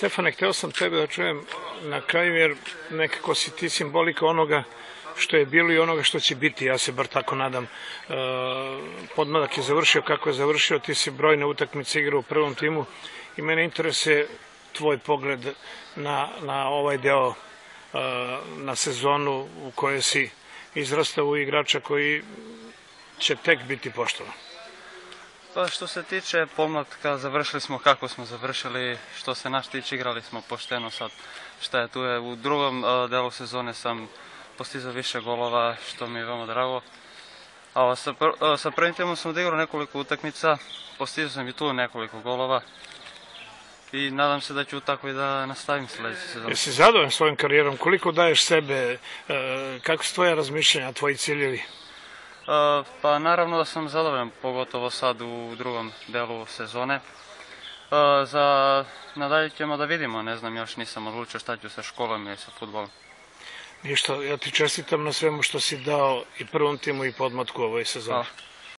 Stefane, hteo sam tebe da čujem na kraju, jer nekako si ti simbolika onoga što je bilo i onoga što će biti, ja se bar tako nadam. E, podmladak je završio kako je završio, ti si brojne utakmice igrao u prvom timu i mene interesuje tvoj pogled na, na ovaj deo, e, na sezonu u kojoj si izrastao u igrača koji će tek biti poštovan. Pa što se tiče pomlatka, završili smo kako smo završili, što se naš tiče igrali smo pošteno sad. Šta je tu je, u drugom uh, delu sezone sam postizao više golova, što mi je veoma drago. A sa, pr uh, sa prvim timom sam odigrao nekoliko utakmica, postizao sam i tu nekoliko golova. I nadam se da ću tako i da nastavim sledeće sezone. Jesi zadovoljan svojom karijerom? Koliko daješ sebe? Kako su tvoje razmišljanja, tvoji ciljevi? Uh, pa naravno da sam zadovoljan, pogotovo sad u drugom delu sezone. Uh, za nadalje ćemo da vidimo, ne znam, još nisam odlučio šta ću sa školom ili sa futbolom. Ništa, ja ti čestitam na svemu što si dao i prvom timu i podmatku ovoj sezoni.